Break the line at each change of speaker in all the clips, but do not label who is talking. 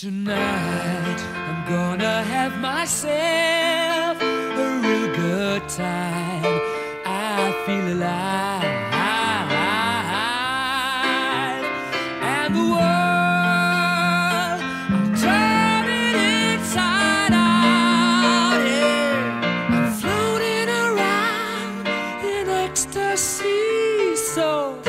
Tonight, I'm gonna have myself a real good time. I feel alive. And the world, I'm turning inside out. Yeah. I'm floating around in ecstasy. So.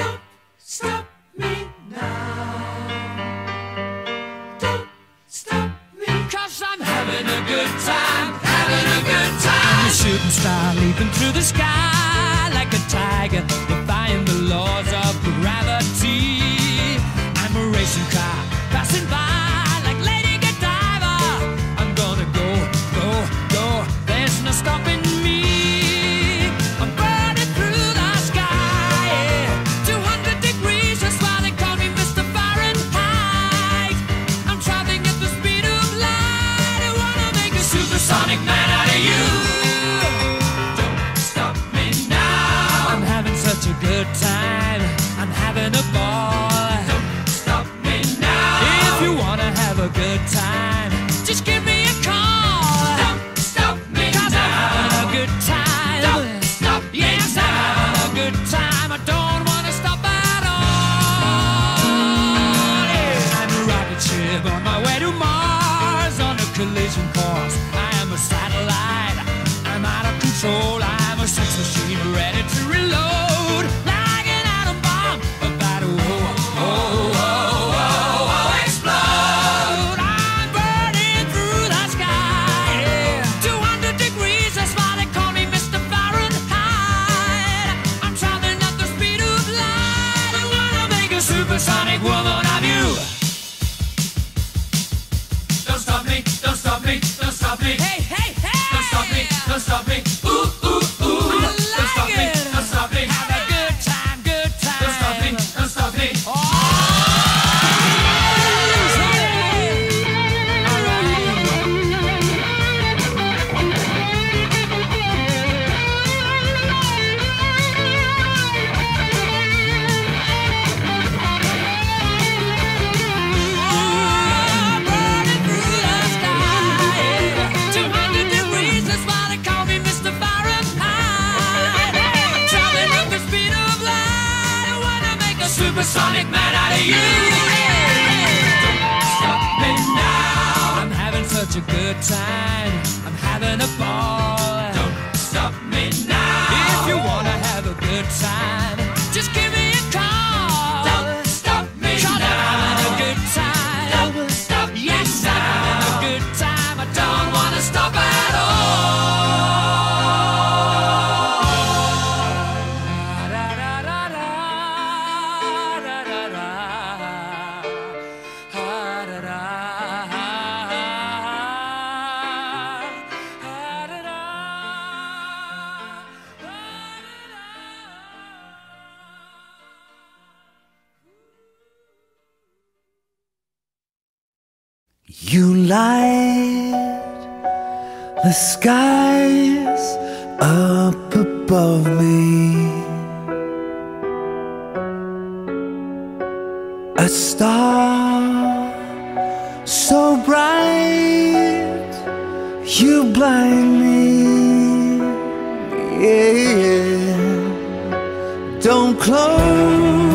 collision course. I am a satellite. I'm out of control. I'm a sex machine ready to reload. Like an atom bomb about to oh, oh, oh, oh, oh, explode. I'm burning through the sky. Yeah. 200 degrees, that's why they call me Mr. Fahrenheit. I'm traveling at the speed of light. I wanna make a supersonic woman of you. such a good time. I'm having a ball. You
light the skies up above me A star so bright You blind me yeah, yeah. Don't close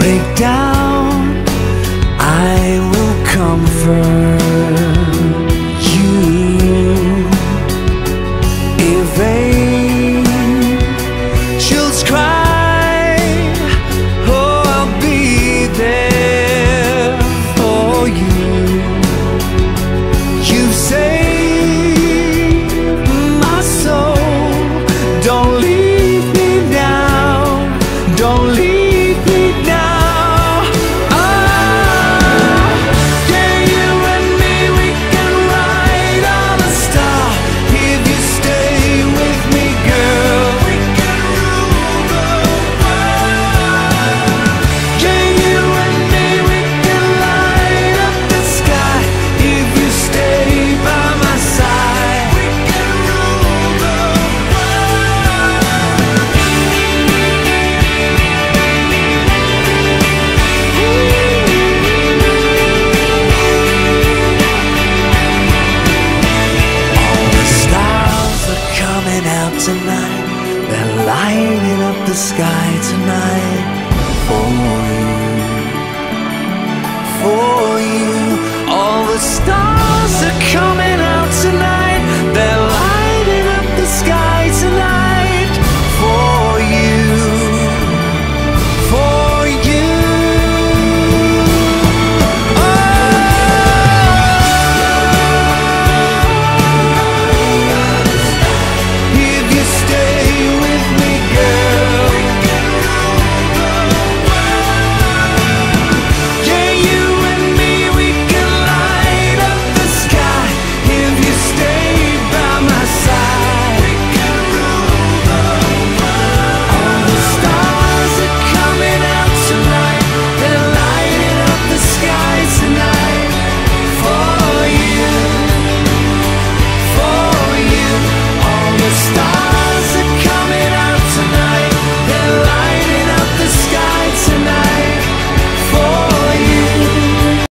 break down I will comfort